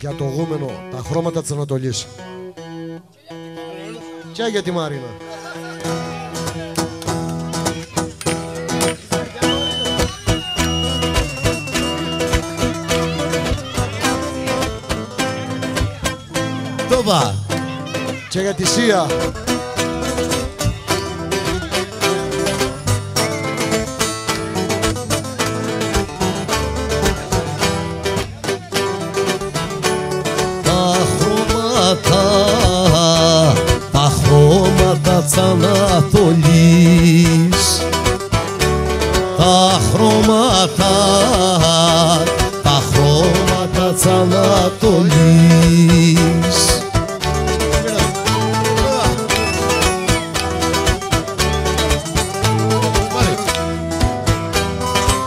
για το γούμενο τα χρώματα της Ανατολής. Και για τη Μαρίνα. Τόβα. Και για τη Σία. Ανατολής Τα χρώματα, τα χρώματα της Ανατολής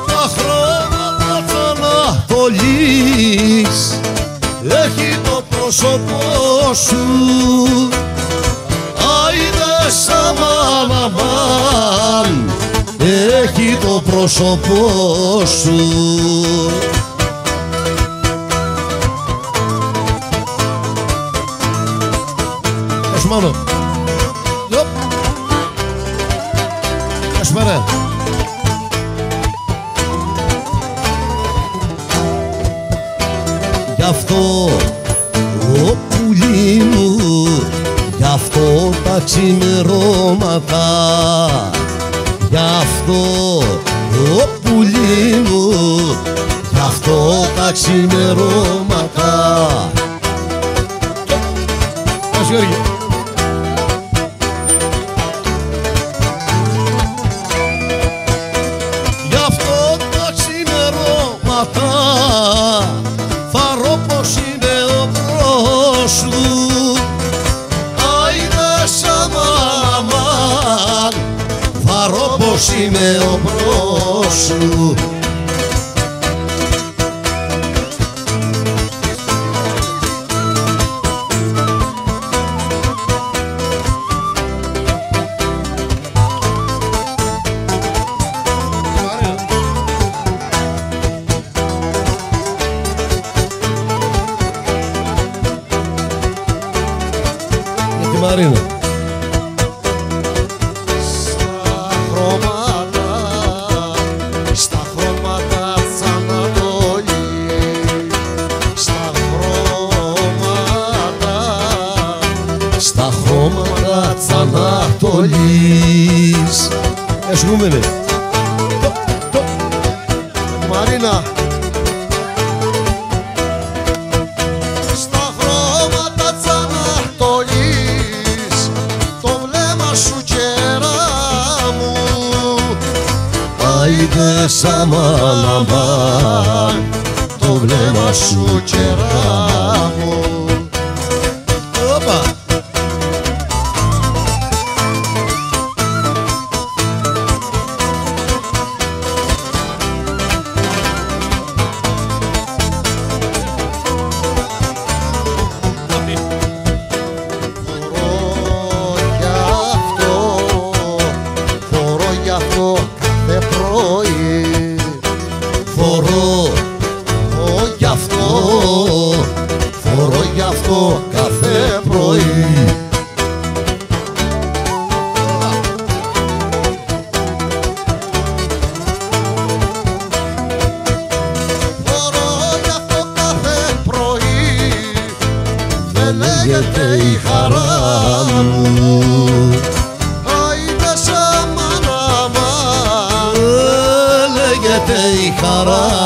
Τα χρώματα της Ανατολής έχει το πρόσωπό σου Άιντε σαμάν αμάν έχει το πρόσωπό σου. Ας μόνο Ιωπ. Ας πάρε Γι' αυτό ο πουλί μου Γι' αυτό τα ξημερώματα. Γι' αυτό ο πουλί μου Γι' αυτό τα ξημερώματα. Ας Γιώργη ρω πως είμαι ο μπρος σου; Για στα χρώματα της Ανατολής Εσγούμενε Μαρίνα. Στα χρώματα της Ανατολής, το βλέμμα σου κερά μου. Άιντε σαμάν αμάν το βλέμμα σου κερά kara?